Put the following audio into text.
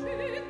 schön.